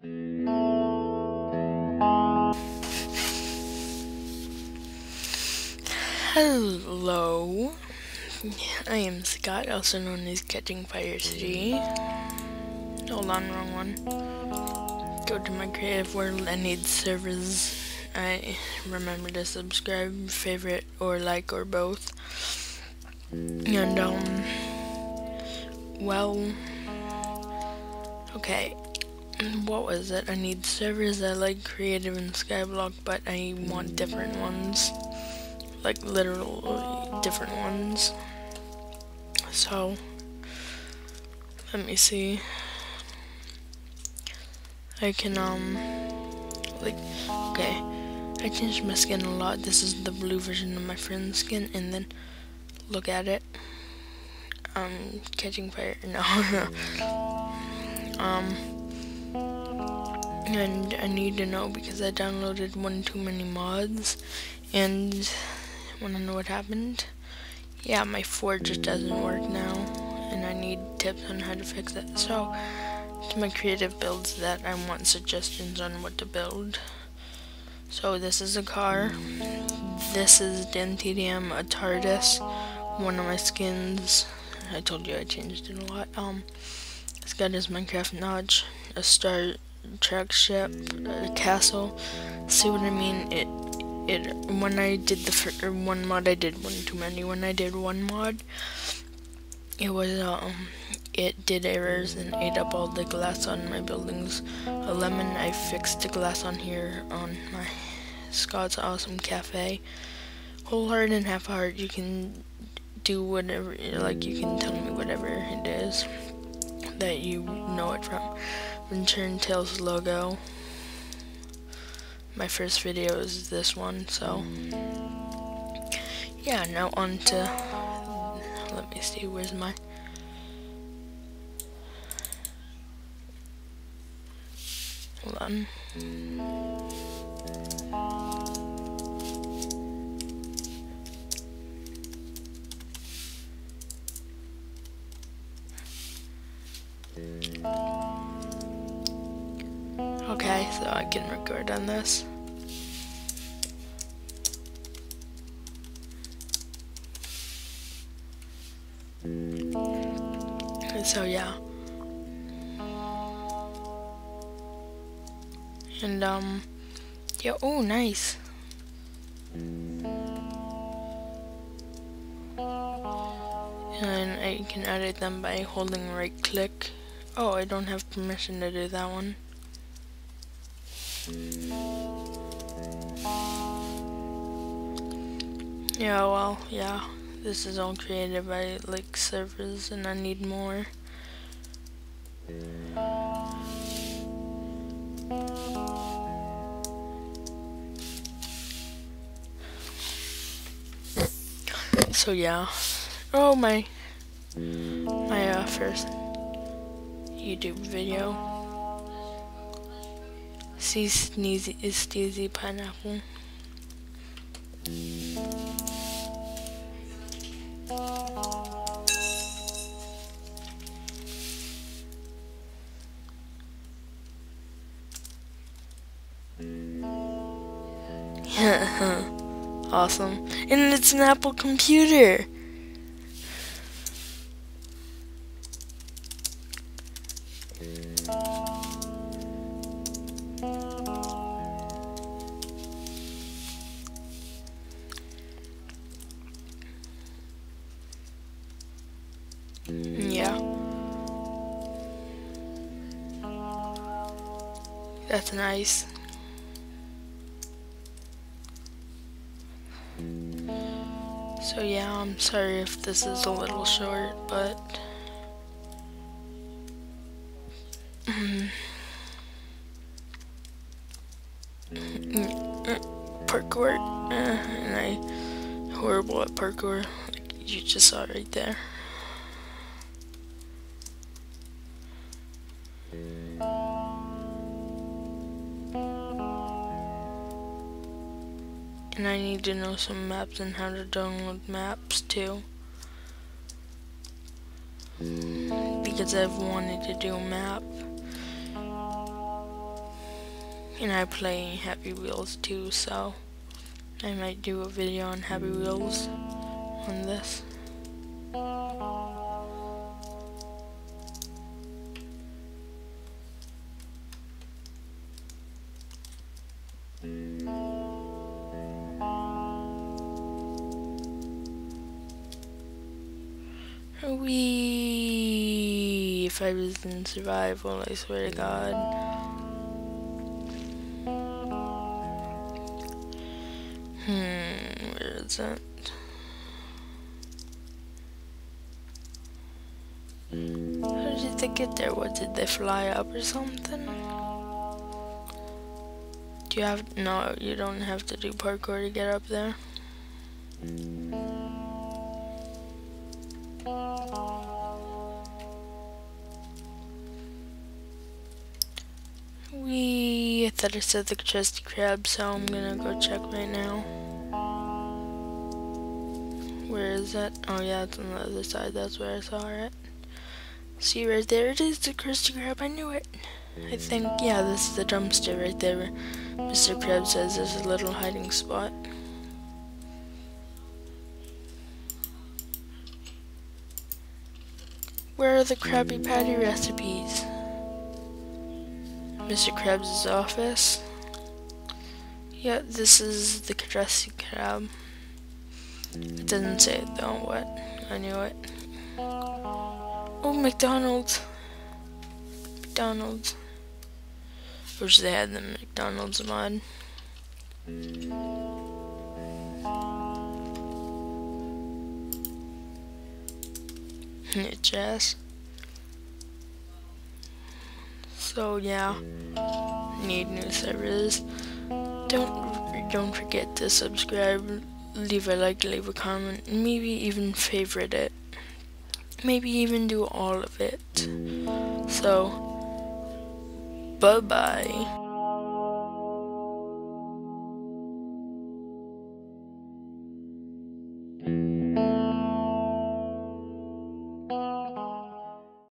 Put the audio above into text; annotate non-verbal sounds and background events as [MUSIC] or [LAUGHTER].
Hello, I am Scott, also known as Catching Fire City. Hold on, wrong one. Go to my creative world, I need servers. I remember to subscribe, favorite, or like, or both. And, um, well, okay, what was it? I need servers I like creative and skyblock, but I want different ones like literal different ones. So let me see. I can um like okay. I changed my skin a lot. This is the blue version of my friend's skin and then look at it. Um catching fire [LAUGHS] no um and I need to know because I downloaded one too many mods and Wanna know what happened? Yeah, my forge just doesn't work now, and I need tips on how to fix it. So, to my creative builds that I want suggestions on what to build. So this is a car. This is DanTDM, a TARDIS, one of my skins. I told you I changed it a lot. Um, it's got his Minecraft notch, a Star Trek ship, a castle. See what I mean? It it when I did the first, one mod I did one too many. When I did one mod it was um it did errors and ate up all the glass on my buildings. A lemon I fixed the glass on here on my Scott's awesome cafe. Whole heart and half heart. You can do whatever like you can tell me whatever it is that you know it from. Venturian Tales logo. My first video is this one, so. Yeah, now on to, let me see, where's my, hold on. So I can record on this. So yeah. And um yeah, oh nice. And I can edit them by holding right click. Oh, I don't have permission to do that one. Yeah, well, yeah. This is all created by like servers and I need more. So yeah. Oh my my uh, first YouTube video. See sneezy is steezy pineapple. [LAUGHS] awesome. And it's an Apple computer. Yeah. That's nice. So yeah, I'm sorry if this is a little short, but... Mm-hmm. Parkour, uh, and I horrible at parkour, like you just saw right there. And I need to know some maps and how to download maps too. Because I've wanted to do a map. And I play Happy Wheels too, so I might do a video on Happy Wheels on this. We if I was in survival, I swear to God. It? How did they get there? What did they fly up or something? Do you have no? You don't have to do parkour to get up there. We thought I said the Krusty Krab, so I'm gonna go check right now. Where is it? Oh yeah, it's on the other side. That's where I saw it. See right there it is, the Krusty Krab. I knew it. I think yeah, this is the dumpster right there. Mr. Krab says there's a little hiding spot. Where are the Krabby Patty recipes? Mr. Krabs' office. Yeah, this is the Krusty Krab. It doesn't say it though, what? I knew it. Oh, McDonald's. McDonald's. Wish they had the McDonald's mod. Jazz. So yeah, need new servers. Don't don't forget to subscribe, leave a like, leave a comment, maybe even favorite it. Maybe even do all of it. So, bye bye.